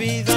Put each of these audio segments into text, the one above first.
olvidó.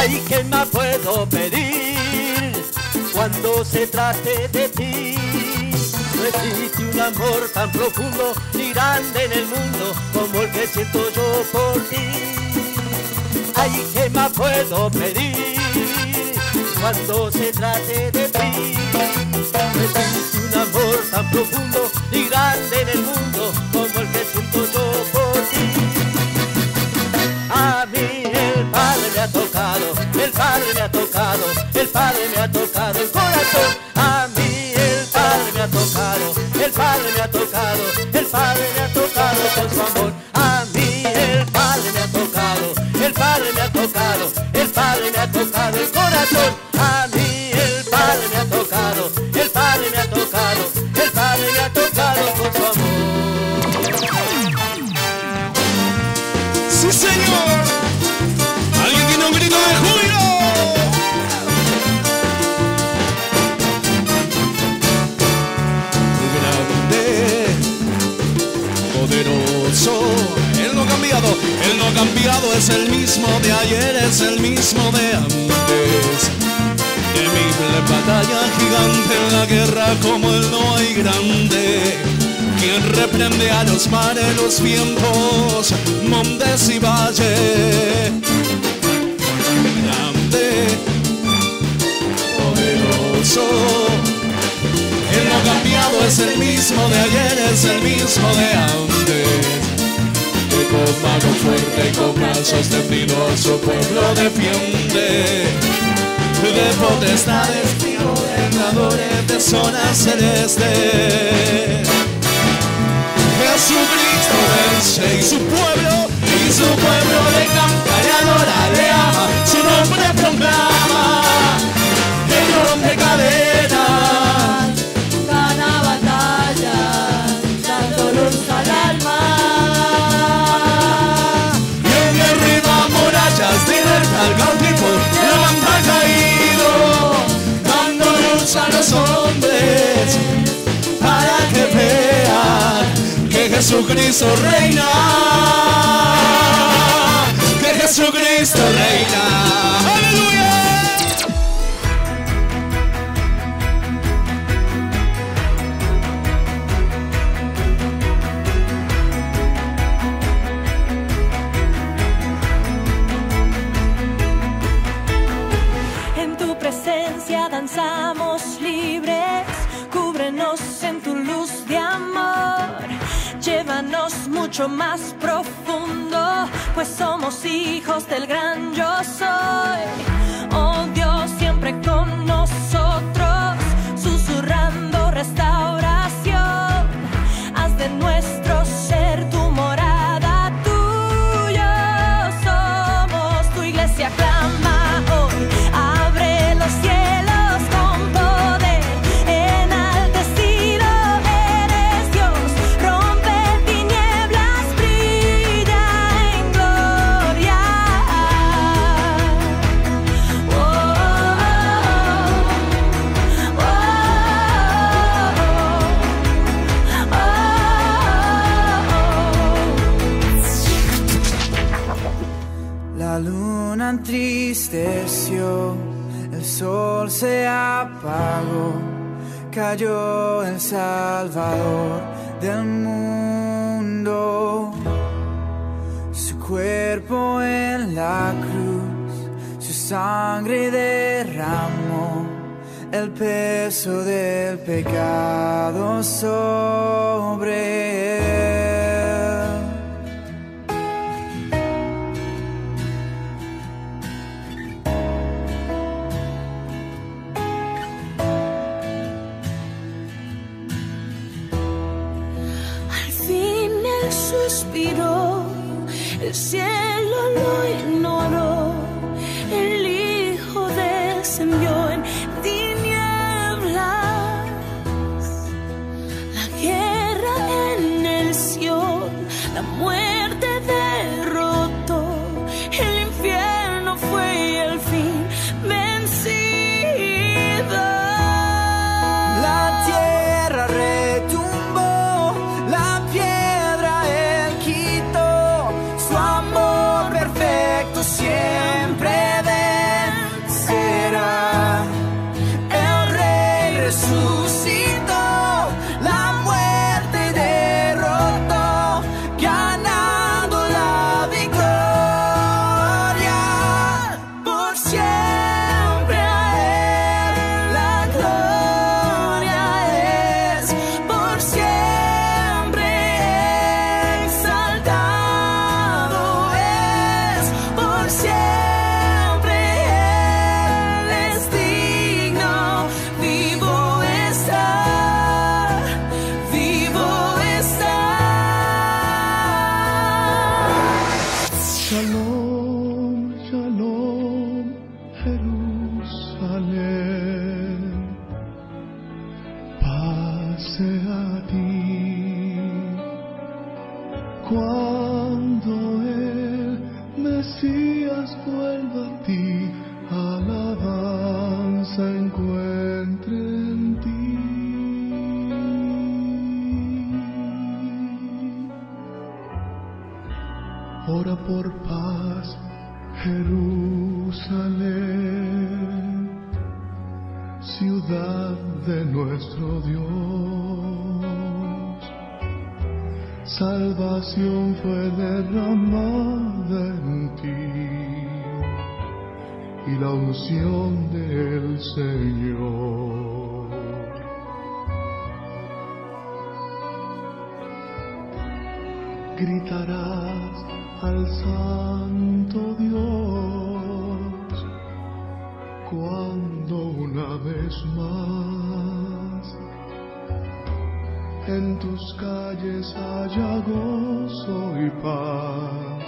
Ay, ¿qué más puedo pedir cuando se trate de ti? No existe un amor tan profundo ni grande en el mundo como el que siento yo por ti. Ay, ¿qué más puedo pedir cuando se trate de ti? No existe un amor tan profundo ni grande en el mundo Padre me ha tocado, el Padre me ha tocado con su amor. A mí el Padre me ha tocado, el Padre me ha tocado, el Padre me ha tocado el corazón. Es el mismo de ayer, es el mismo de antes. Temible batalla gigante en la guerra como Él no hay grande. Quien reprende a los mares, los vientos, montes y valles. Grande, poderoso. Él no ha cambiado, es el mismo de ayer, es el mismo de antes. Y con brazos tendidos su pueblo defiende. De potestades, gobernadores de zonas celestes. Jesucristo vence y su pueblo, y su pueblo le canta, le adora, su nombre proclama, Jesucristo reina, que Jesucristo reina. ¡Aleluya! En tu presencia danzamos libres, cúbrenos en tu luz de amor. Más profundo, pues somos hijos del gran yo soy. Oh Dios, siempre con nosotros, susurrando restauración. Del mundo. Su cuerpo en la cruz, su sangre derramó el peso del pecado sobre él. Pase a ti. Cuando el Mesías vuelva fue derramada en ti y la unción del Señor. gritarás al Santo Dios cuando una vez más en tus calles haya gozo y paz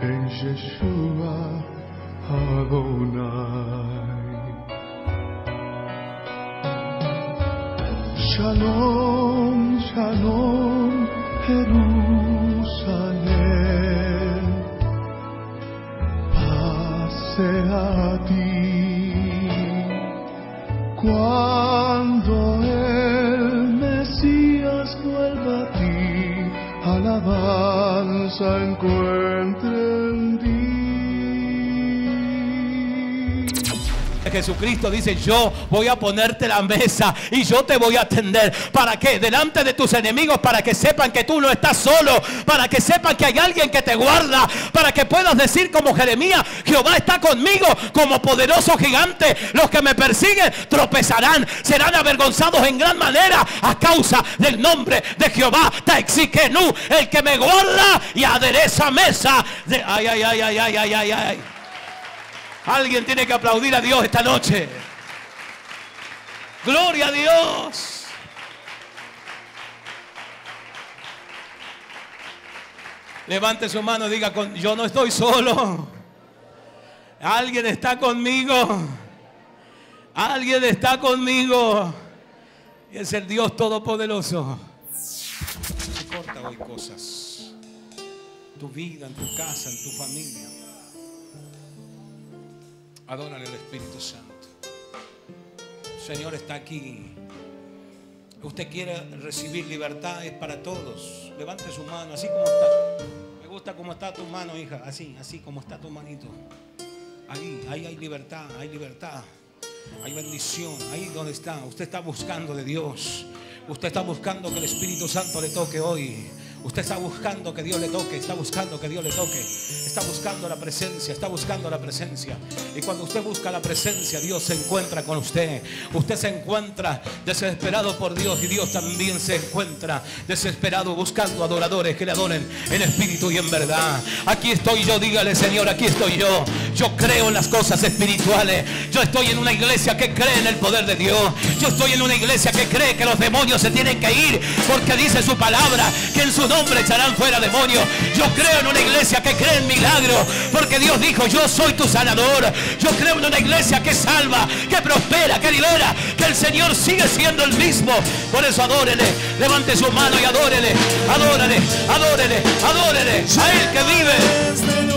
en Yeshua Adonai. Shalom, shalom, Jerusalén. Jesucristo dice, yo voy a ponerte la mesa y yo te voy a atender. ¿Para qué? Delante de tus enemigos, para que sepan que tú no estás solo, para que sepan que hay alguien que te guarda, para que puedas decir como Jeremías, Jehová está conmigo como poderoso gigante. Los que me persiguen tropezarán, serán avergonzados en gran manera a causa del nombre de Jehová. Taexikenu, el que me guarda y adereza mesa. De... Ay, ay, ay, ay, ay, ay, ay. ay. Alguien tiene que aplaudir a Dios esta noche. Gloria a Dios. Levante su mano y diga, yo no estoy solo. Alguien está conmigo. Alguien está conmigo. Y es el Dios Todopoderoso. Se corta hoy cosas. Tu vida, en tu casa, en tu familia. Adórale al Espíritu Santo. Señor está aquí. Usted quiere recibir libertad, es para todos. Levante su mano, así como está. Me gusta cómo está tu mano, hija. Así, así como está tu manito. Ahí, ahí hay libertad, hay libertad. Hay bendición, ahí donde está. Usted está buscando de Dios. Usted está buscando que el Espíritu Santo le toque hoy. Usted está buscando que Dios le toque, está buscando que Dios le toque, está buscando la presencia, está buscando la presencia. Y cuando usted busca la presencia, Dios se encuentra con usted. Usted se encuentra desesperado por Dios y Dios también se encuentra desesperado buscando adoradores que le adoren en espíritu y en verdad. Aquí estoy yo, dígale Señor, aquí estoy yo. Yo creo en las cosas espirituales. Yo estoy en una iglesia que cree en el poder de Dios. Yo estoy en una iglesia que cree que los demonios se tienen que ir porque dice su palabra que en su nombre echarán fuera demonios. Yo creo en una iglesia que cree en milagros, porque Dios dijo, yo soy tu sanador. Yo creo en una iglesia que salva, que prospera, que libera, que el Señor sigue siendo el mismo. Por eso adórele, levante su mano y adórele, adórele, adórele, adórele a Él que vive.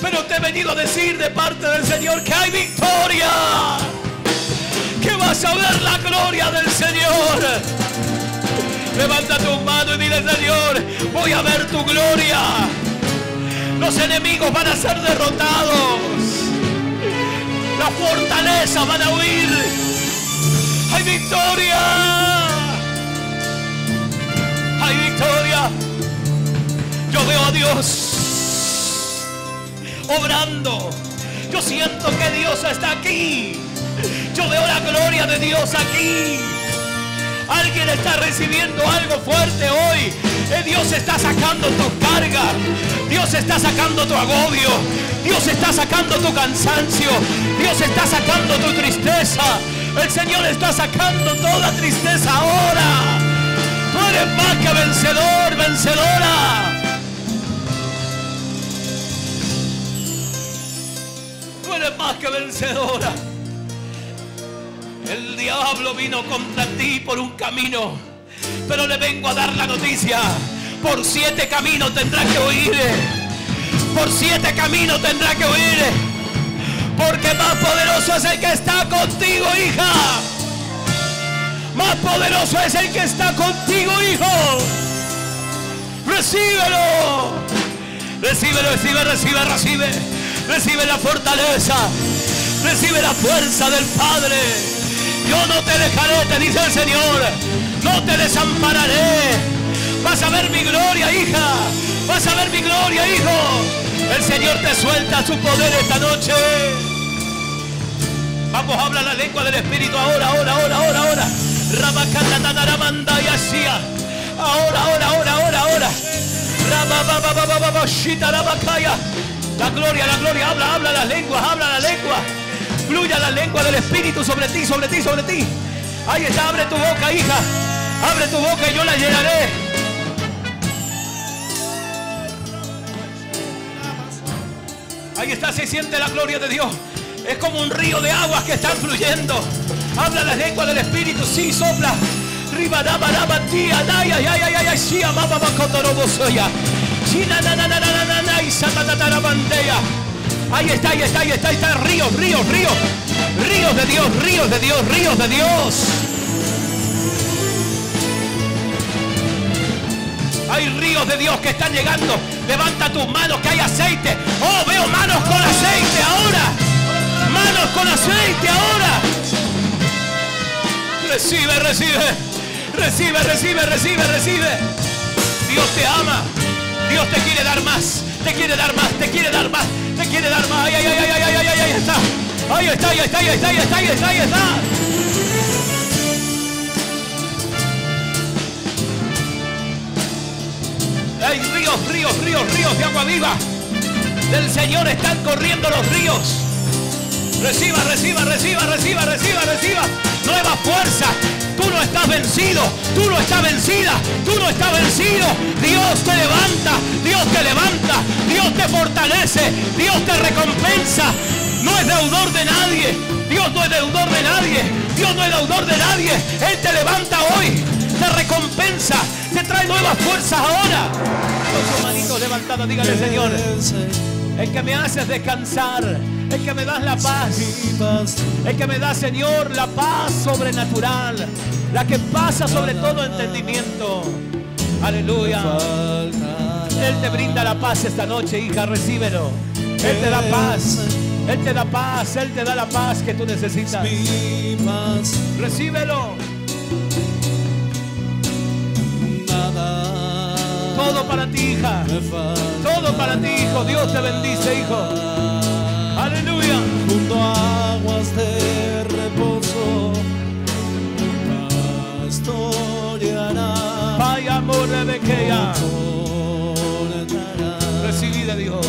Pero te he venido a decir de parte del Señor que hay victoria. Que vas a ver la gloria del Señor. Levanta tu mano y dile, Señor, voy a ver tu gloria. Los enemigos van a ser derrotados. La fortaleza van a huir. Hay victoria. Hay victoria. Yo veo a Dios obrando. Yo siento que Dios está aquí. Yo veo la gloria de Dios aquí. Alguien está recibiendo algo fuerte hoy. Eh, Dios está sacando tu carga. Dios está sacando tu agobio. Dios está sacando tu cansancio. Dios está sacando tu tristeza. El Señor está sacando toda tristeza ahora. Tú eres más que vencedor, vencedora. Más que vencedora. El diablo vino contra ti por un camino, pero le vengo a dar la noticia. Por siete caminos tendrá que huir. Por siete caminos tendrá que huir. Porque más poderoso es el que está contigo, hija. Más poderoso es el que está contigo, hijo. Recíbelo. Recíbelo, recibe, recibe, recibe. Recibe la fortaleza. Recibe la fuerza del Padre. Yo no te dejaré, te dice el Señor. No te desampararé. Vas a ver mi gloria, hija. Vas a ver mi gloria, hijo. El Señor te suelta su poder esta noche. Vamos a hablar la lengua del Espíritu ahora, ahora, ahora, ahora, ahora. Rabacata tataramanda y asía. Ahora, ahora, ahora, ahora, ahora. Rababababababashita rabacaya. La gloria, la gloria, habla, habla las lenguas, habla la lengua. Fluya la lengua del Espíritu sobre ti, sobre ti, sobre ti. Ahí está, abre tu boca, hija. Abre tu boca y yo la llenaré. Ahí está, se siente la gloria de Dios. Es como un río de aguas que están fluyendo. Habla la lengua del Espíritu, sí, sopla. Ribadaba, tía, ay, ay, ay, ay, ay, Ahí está, ahí está, ahí está, ahí está. Ríos, ríos, ríos. Ríos de Dios, ríos de Dios, ríos de Dios. Hay ríos de Dios que están llegando. Levanta tus manos que hay aceite. Oh, veo manos con aceite ahora. Manos con aceite ahora. Recibe, recibe. Recibe, recibe, recibe, recibe. Dios te ama. Dios te quiere dar más, te quiere dar más, te quiere dar más, te quiere dar más. Ay, ay, ay, ay, ay, ay, ay, ahí está. Ahí está, ahí está, ahí está, ahí está, ahí está, ahí está. Hay ríos, ríos, ríos, ríos de agua viva. Del Señor están corriendo los ríos. Reciba, reciba, reciba, reciba, reciba, reciba. Nueva fuerza, Tú no estás vencido. Tú no estás vencida. Tú no estás vencido. Dios te levanta. Dios te levanta. Dios te fortalece. Dios te recompensa. No es deudor de nadie. Dios no es deudor de nadie. Dios no es deudor de nadie. Él te levanta hoy. Te recompensa. Te trae nuevas fuerzas ahora. Con sus manitos dígale Señor. El que me haces descansar. El que me das la paz. El que me da, Señor, la paz sobrenatural. La que pasa sobre todo entendimiento. Aleluya. Él te brinda la paz esta noche, hija, recíbelo. Él te da paz. Él te da paz. Él te da la paz que tú necesitas. Recíbelo. Todo para ti, hija. Todo para ti, hijo. Dios te bendice, hijo. Aleluya. junto a aguas de reposo, pastoreará, Vaya amor de. Recibí de Dios.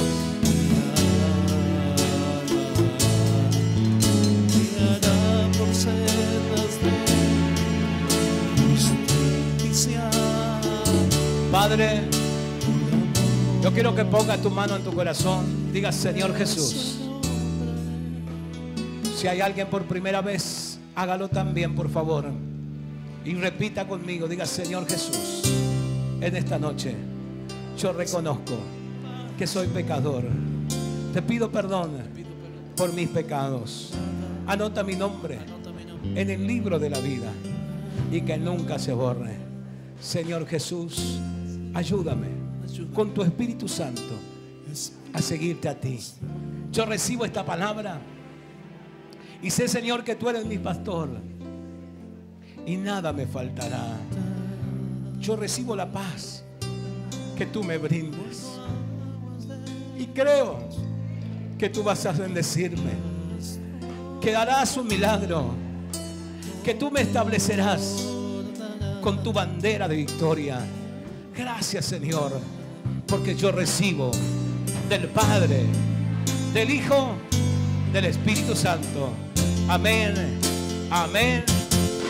Padre, yo quiero que ponga tu mano en tu corazón. Diga, Señor Jesús. Si hay alguien por primera vez, hágalo también, por favor. Y repita conmigo, diga, Señor Jesús, en esta noche yo reconozco que soy pecador. Te pido perdón por mis pecados. Anota mi nombre en el libro de la vida y que nunca se borre. Señor Jesús, ayúdame con tu Espíritu Santo a seguirte a ti. Yo recibo esta palabra y sé, Señor, que tú eres mi pastor y nada me faltará. Yo recibo la paz que tú me brindes y creo que tú vas a bendecirme, que harás un milagro, que tú me establecerás con tu bandera de victoria. Gracias Señor, porque yo recibo del Padre, del Hijo, del Espíritu Santo. Amén, amén.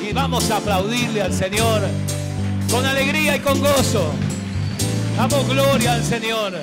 Y vamos a aplaudirle al Señor con alegría y con gozo. Damos gloria al Señor.